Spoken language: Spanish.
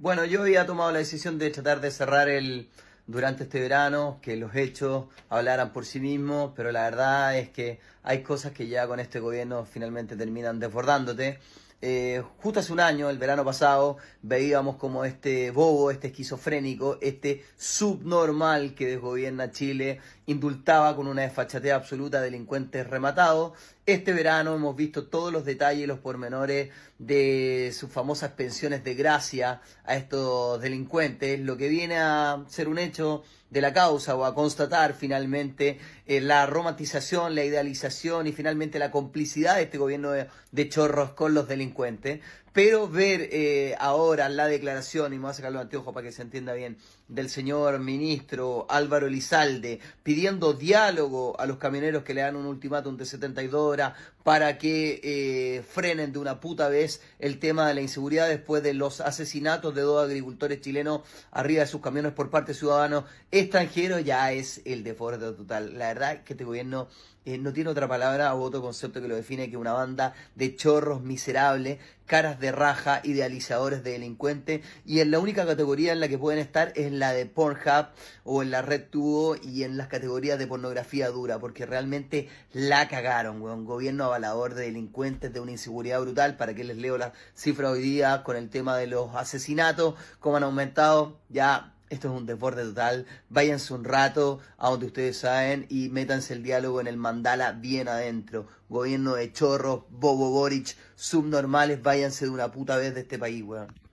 Bueno, yo había tomado la decisión de tratar de cerrar el durante este verano, que los hechos hablaran por sí mismos, pero la verdad es que hay cosas que ya con este gobierno finalmente terminan desbordándote. Eh, justo hace un año, el verano pasado, veíamos como este bobo, este esquizofrénico, este subnormal que desgobierna Chile, indultaba con una desfachatez absoluta delincuentes rematados. Este verano hemos visto todos los detalles y los pormenores de sus famosas pensiones de gracia a estos delincuentes, lo que viene a ser un hecho de la causa o a constatar finalmente eh, la romantización, la idealización y finalmente la complicidad de este gobierno de, chorros con los delincuentes. Pero ver eh, ahora la declaración, y me voy a sacar los anteojos para que se entienda bien, del señor ministro Álvaro Elizalde pidiendo diálogo a los camioneros que le dan un ultimátum de 72 horas para que eh, frenen de una puta vez el tema de la inseguridad después de los asesinatos de dos agricultores chilenos arriba de sus camiones por parte de ciudadanos extranjeros, ya es el deporte total. La verdad es que este gobierno eh, no tiene otra palabra o otro concepto que lo define que una banda de chorros miserables, caras de raja, idealizadores de delincuentes, y en la única categoría en la que pueden estar es la de Pornhub o en la Red Tubo y en las categorías de pornografía dura, porque realmente la cagaron, weón. Gobierno avalador de delincuentes, de una inseguridad brutal, para que les leo la cifra hoy día con el tema de los asesinatos, cómo han aumentado ya esto es un desborde total. Váyanse un rato a donde ustedes saben y métanse el diálogo en el mandala bien adentro. Gobierno de chorros, Bobo Boric, subnormales, váyanse de una puta vez de este país, weón.